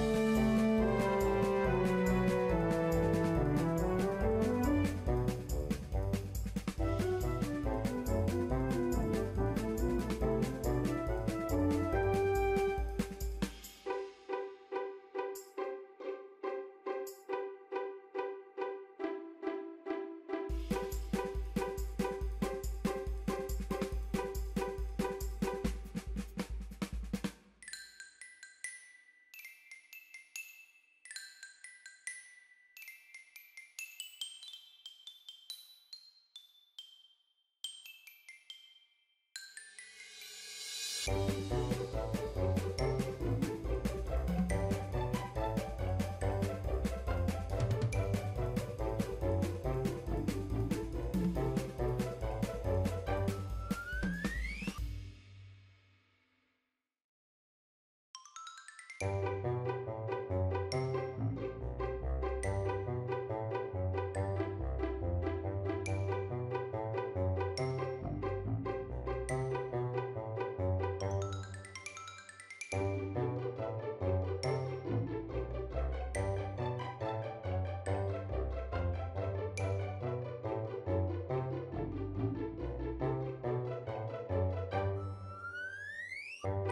Música